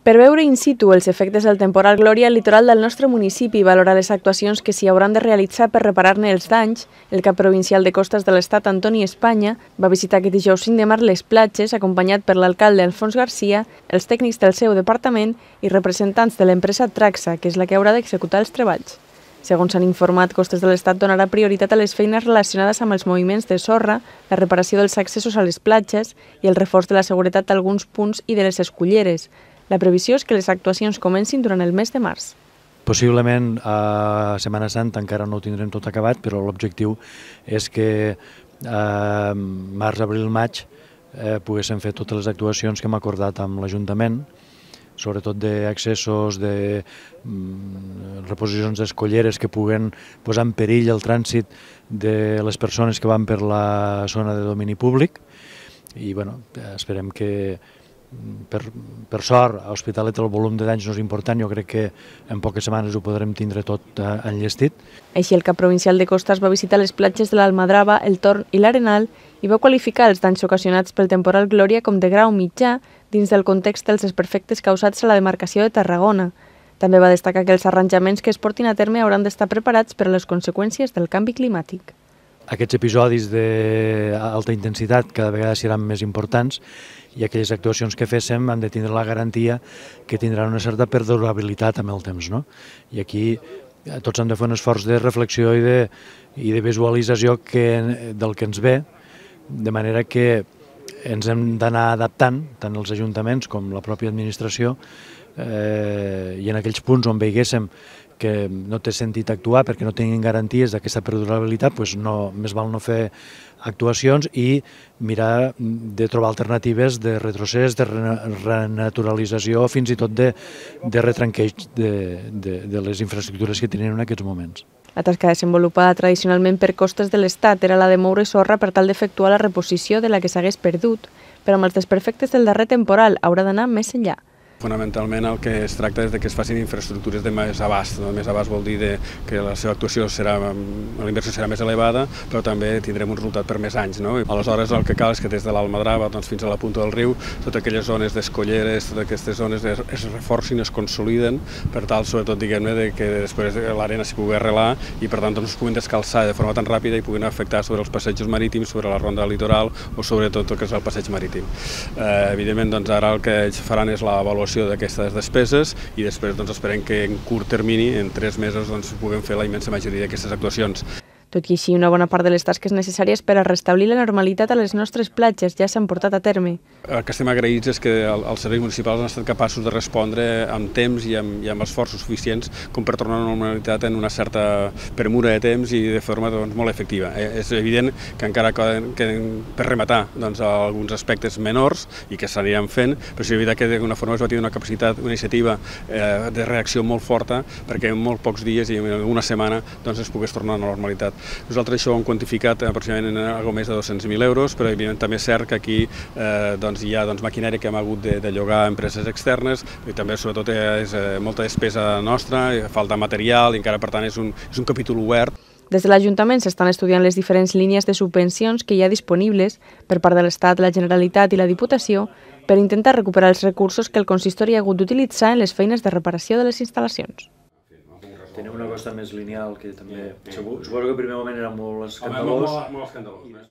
Per veure in situ els efectes del temporal Glòria al litoral del nostre municipi i valorar les actuacions que s'hi hauran de realitzar per reparar-ne els danys, el cap provincial de costes de l'Estat, Antoni Espanya, va visitar aquest dijous 5 de mar les platges, acompanyat per l'alcalde Alfons Garcia, els tècnics del seu departament i representants de l'empresa Traxa, que és la que haurà d'executar els treballs. Segons s'han informat, Costes de l'Estat donarà prioritat a les feines relacionades amb els moviments de sorra, la reparació dels accessos a les platges i el reforç de la seguretat d'alguns punts i de les esculleres, la previsió és que les actuacions comencin durant el mes de març. Possiblement a Setmana Santa encara no ho tindrem tot acabat, però l'objectiu és que a març, abril, maig eh, poguéssim fer totes les actuacions que hem acordat amb l'Ajuntament, sobretot d'accessos, de mm, reposicions d'escolleres que puguen posar en perill el trànsit de les persones que van per la zona de domini públic. I bueno, esperem que per, per sort, a Hospitalet el volum de danys no és important, jo crec que en poques setmanes ho podrem tindre tot eh, enllestit. Així, el cap provincial de Costas va visitar les platges de l'Almadrava, el Torn i l'Arenal i va qualificar els danys ocasionats pel temporal Glòria com de grau mitjà dins del context dels desperfectes causats a la demarcació de Tarragona. També va destacar que els arranjaments que es portin a terme hauran d'estar preparats per a les conseqüències del canvi climàtic. Aquests episodis d'alta intensitat cada vegada seran més importants i aquelles actuacions que féssim han de tindre la garantia que tindran una certa perdurabilitat amb el temps. No? I aquí eh, tots han de fer un esforç de reflexió i de, i de visualització que, del que ens ve, de manera que ens hem d'anar adaptant, tant els ajuntaments com la pròpia administració, eh, i en aquells punts on veiguéssim que no té sentit actuar perquè no tinguin garanties d'aquesta perdurabilitat, doncs no, més val no fer actuacions i mirar de trobar alternatives de retrocés, de renaturalització, fins i tot de, de retranqueig de, de, de les infraestructures que tenen en aquests moments. La tasca desenvolupada tradicionalment per costes de l'Estat era la de moure sorra per tal d'efectuar la reposició de la que s'hagués perdut, però amb els desperfectes del darrer temporal haurà d'anar més enllà. Fonamentalment el que es tracta és de que es facin infraestructures de més abast. De més abast vol dir de que la seva actuació serà, la inversió serà més elevada, però també tindrem un resultat per més anys. No? Aleshores el que cal és que des de l'Almadrava doncs, fins a la punta del riu, totes aquelles zones d'escolleres, totes aquestes zones es reforcin, es consoliden, per tal, sobretot, diguem-ne, de que després l'arena s'hi pugui arrelar i per tant doncs, es puguin descalçar de forma tan ràpida i puguin afectar sobre els passejos marítims, sobre la ronda litoral o sobretot el que és el passeig marítim. Eh, evidentment, doncs, ara el que ells faran és l'avaluació l'avaluació d'aquestes despeses i després doncs, esperem que en curt termini, en tres mesos, doncs, puguem fer la immensa majoria d'aquestes actuacions. Tot i així, una bona part de les tasques necessàries per a restablir la normalitat a les nostres platges ja s'han portat a terme. El que estem agraïts és que els serveis municipals han estat capaços de respondre amb temps i amb, i amb esforços suficients com per tornar a la normalitat en una certa premura de temps i de forma doncs, molt efectiva. Eh, és evident que encara queden, per rematar doncs, alguns aspectes menors i que s'aniran fent, però és evident que d'alguna forma es va tenir una capacitat, una iniciativa eh, de reacció molt forta perquè en molt pocs dies i en una setmana doncs, es pogués tornar a la normalitat. Nosaltres això ho hem quantificat aproximadament en algo més de 200.000 euros, però evidentment també és cert que aquí eh, doncs, hi ha doncs, maquinària que hem hagut de, de llogar a empreses externes i també sobretot és eh, molta despesa nostra, falta material i encara per tant és un, és un capítol obert. Des de l'Ajuntament s'estan estudiant les diferents línies de subvencions que hi ha disponibles per part de l'Estat, la Generalitat i la Diputació per intentar recuperar els recursos que el consistori ha hagut d'utilitzar en les feines de reparació de les instal·lacions. Tenia una costa més lineal que també... Suposo que el primer moment era molt escandalós. Home, molt, molt escandalós.